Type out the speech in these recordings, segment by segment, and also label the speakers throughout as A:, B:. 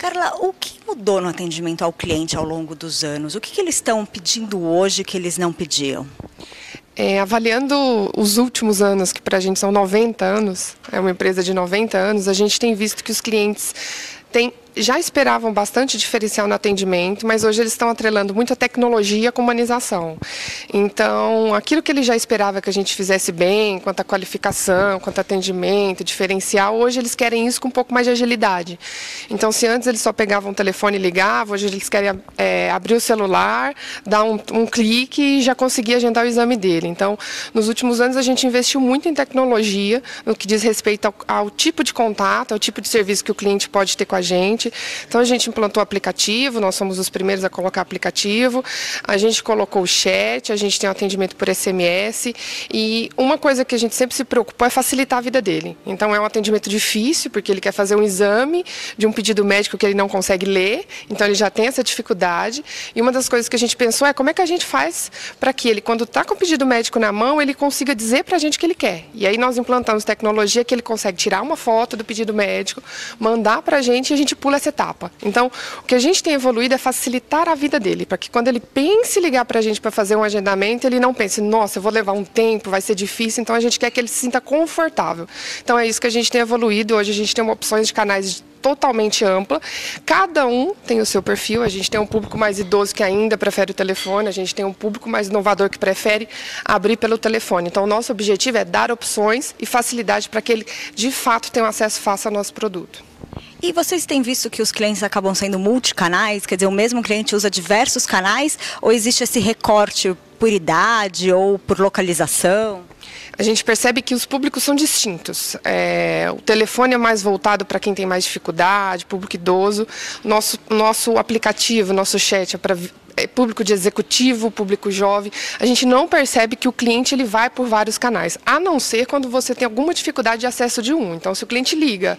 A: Carla, o que mudou no atendimento ao cliente ao longo dos anos? O que, que eles estão pedindo hoje que eles não pediam?
B: É, avaliando os últimos anos, que para a gente são 90 anos, é uma empresa de 90 anos, a gente tem visto que os clientes têm já esperavam bastante diferencial no atendimento, mas hoje eles estão atrelando muito a tecnologia com humanização. Então, aquilo que ele já esperava que a gente fizesse bem, quanto à qualificação, quanto ao atendimento, diferencial, hoje eles querem isso com um pouco mais de agilidade. Então, se antes eles só pegavam o telefone e ligavam, hoje eles querem é, abrir o celular, dar um, um clique e já conseguir agendar o exame dele. Então, nos últimos anos a gente investiu muito em tecnologia, no que diz respeito ao, ao tipo de contato, ao tipo de serviço que o cliente pode ter com a gente, então a gente implantou aplicativo, nós somos os primeiros a colocar aplicativo, a gente colocou o chat, a gente tem atendimento por SMS e uma coisa que a gente sempre se preocupou é facilitar a vida dele. Então é um atendimento difícil, porque ele quer fazer um exame de um pedido médico que ele não consegue ler, então ele já tem essa dificuldade. E uma das coisas que a gente pensou é como é que a gente faz para que ele, quando está com o pedido médico na mão, ele consiga dizer para a gente o que ele quer. E aí nós implantamos tecnologia que ele consegue tirar uma foto do pedido médico, mandar para a gente e a gente pula essa etapa. Então, o que a gente tem evoluído é facilitar a vida dele, para que quando ele pense ligar para a gente para fazer um agendamento, ele não pense, nossa, eu vou levar um tempo, vai ser difícil. Então, a gente quer que ele se sinta confortável. Então, é isso que a gente tem evoluído. Hoje, a gente tem opções de canais totalmente ampla. Cada um tem o seu perfil. A gente tem um público mais idoso que ainda prefere o telefone, a gente tem um público mais inovador que prefere abrir pelo telefone. Então, o nosso objetivo é dar opções e facilidade para que ele, de fato, tenha um acesso fácil ao nosso produto.
A: E vocês têm visto que os clientes acabam sendo multicanais? Quer dizer, o mesmo cliente usa diversos canais? Ou existe esse recorte por idade ou por localização?
B: a gente percebe que os públicos são distintos. É, o telefone é mais voltado para quem tem mais dificuldade, público idoso. Nosso, nosso aplicativo, nosso chat é para público de executivo, público jovem, a gente não percebe que o cliente ele vai por vários canais, a não ser quando você tem alguma dificuldade de acesso de um. Então, se o cliente liga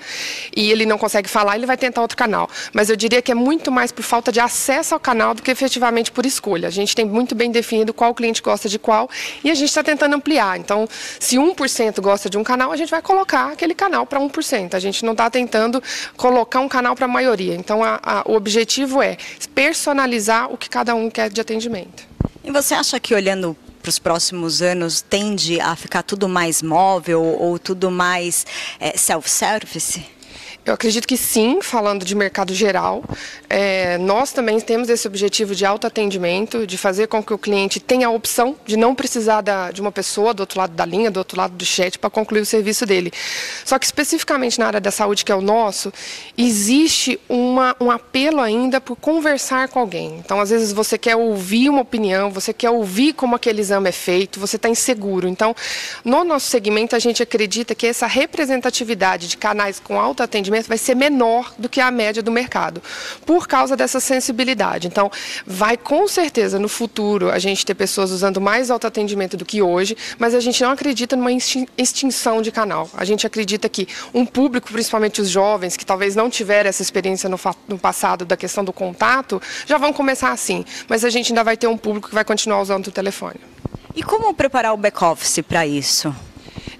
B: e ele não consegue falar, ele vai tentar outro canal. Mas eu diria que é muito mais por falta de acesso ao canal do que efetivamente por escolha. A gente tem muito bem definido qual cliente gosta de qual e a gente está tentando ampliar. Então, se 1% gosta de um canal, a gente vai colocar aquele canal para 1%. A gente não está tentando colocar um canal para a maioria. Então, a, a, o objetivo é personalizar o que cada cada um quer de atendimento.
A: E você acha que olhando para os próximos anos tende a ficar tudo mais móvel ou tudo mais é, self-service?
B: Eu acredito que sim, falando de mercado geral. É, nós também temos esse objetivo de autoatendimento, de fazer com que o cliente tenha a opção de não precisar da, de uma pessoa do outro lado da linha, do outro lado do chat, para concluir o serviço dele. Só que especificamente na área da saúde, que é o nosso, existe uma, um apelo ainda por conversar com alguém. Então, às vezes, você quer ouvir uma opinião, você quer ouvir como aquele exame é feito, você está inseguro. Então, no nosso segmento, a gente acredita que essa representatividade de canais com autoatendimento vai ser menor do que a média do mercado, por causa dessa sensibilidade. Então, vai com certeza no futuro a gente ter pessoas usando mais autoatendimento do que hoje, mas a gente não acredita numa extinção de canal. A gente acredita que um público, principalmente os jovens, que talvez não tiveram essa experiência no, no passado da questão do contato, já vão começar assim, mas a gente ainda vai ter um público que vai continuar usando o telefone.
A: E como preparar o back-office para isso?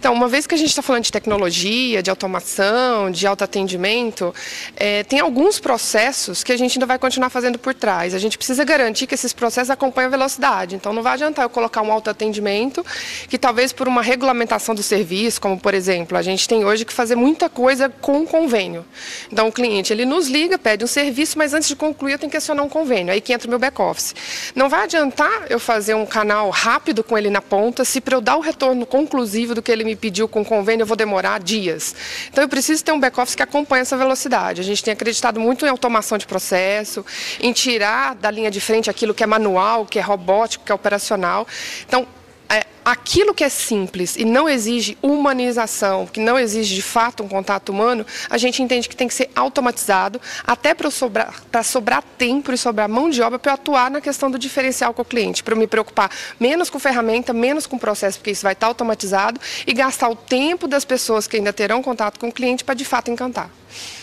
B: Então, uma vez que a gente está falando de tecnologia, de automação, de autoatendimento, é, tem alguns processos que a gente ainda vai continuar fazendo por trás. A gente precisa garantir que esses processos acompanhem a velocidade. Então, não vai adiantar eu colocar um autoatendimento que talvez por uma regulamentação do serviço, como por exemplo, a gente tem hoje que fazer muita coisa com convênio. Então, o cliente ele nos liga, pede um serviço, mas antes de concluir eu tenho que acionar um convênio. Aí que entra o meu back-office. Não vai adiantar eu fazer um canal rápido com ele na ponta se para eu dar o retorno conclusivo do que ele me me pediu com convênio, eu vou demorar dias. Então eu preciso ter um back-office que acompanhe essa velocidade. A gente tem acreditado muito em automação de processo, em tirar da linha de frente aquilo que é manual, que é robótico, que é operacional. Então, aquilo que é simples e não exige humanização, que não exige de fato um contato humano, a gente entende que tem que ser automatizado, até para sobrar, sobrar tempo e sobrar mão de obra para atuar na questão do diferencial com o cliente, para me preocupar menos com ferramenta, menos com processo, porque isso vai estar automatizado, e gastar o tempo das pessoas que ainda terão contato com o cliente para de fato encantar.